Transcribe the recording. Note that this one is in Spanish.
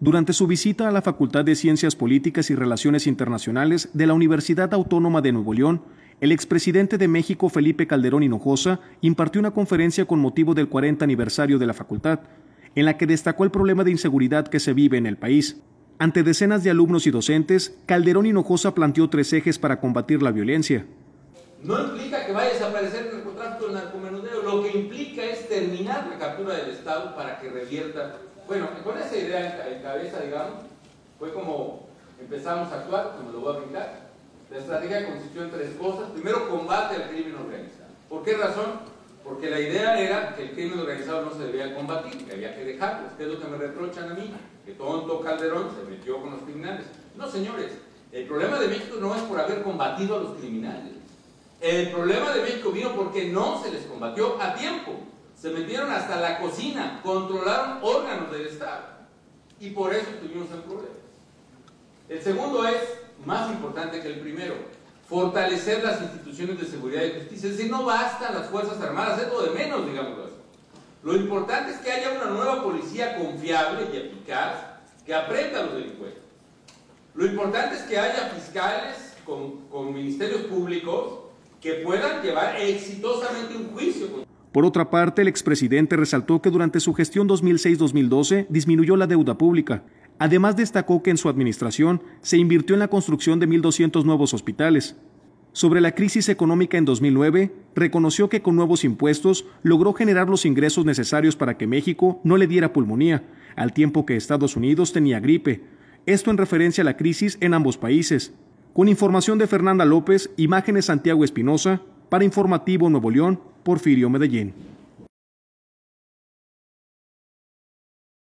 Durante su visita a la Facultad de Ciencias Políticas y Relaciones Internacionales de la Universidad Autónoma de Nuevo León, el expresidente de México Felipe Calderón Hinojosa impartió una conferencia con motivo del 40 aniversario de la facultad, en la que destacó el problema de inseguridad que se vive en el país. Ante decenas de alumnos y docentes, Calderón Hinojosa planteó tres ejes para combatir la violencia. No implica que vaya a desaparecer el narcotráfico el narcomenudeo, lo que implica es terminar la captura del Estado para que revierta. Bueno, con esa idea en cabeza, digamos, fue como empezamos a actuar, como lo voy a brincar. La estrategia consistió en tres cosas. Primero, combate al crimen organizado. ¿Por qué razón? Porque la idea era que el crimen organizado no se debía combatir, que había que dejarlo. ¿Qué es lo que me reprochan a mí? Que tonto Calderón se metió con los criminales. No, señores, el problema de México no es por haber combatido a los criminales. El problema de México vino porque no se les combatió a tiempo. Se metieron hasta la cocina, controlaron órganos del Estado. Y por eso tuvimos el problema. El segundo es más importante que el primero, fortalecer las instituciones de seguridad y justicia. Es decir, no bastan las Fuerzas Armadas, es lo de menos, digámoslo así. Lo importante es que haya una nueva policía confiable y eficaz que aprenda a los delincuentes. Lo importante es que haya fiscales con, con ministerios públicos que puedan llevar exitosamente un juicio. Por otra parte, el expresidente resaltó que durante su gestión 2006-2012 disminuyó la deuda pública. Además, destacó que en su administración se invirtió en la construcción de 1.200 nuevos hospitales. Sobre la crisis económica en 2009, reconoció que con nuevos impuestos logró generar los ingresos necesarios para que México no le diera pulmonía, al tiempo que Estados Unidos tenía gripe. Esto en referencia a la crisis en ambos países. Con información de Fernanda López, imágenes Santiago Espinosa, para Informativo Nuevo León, Porfirio Medellín.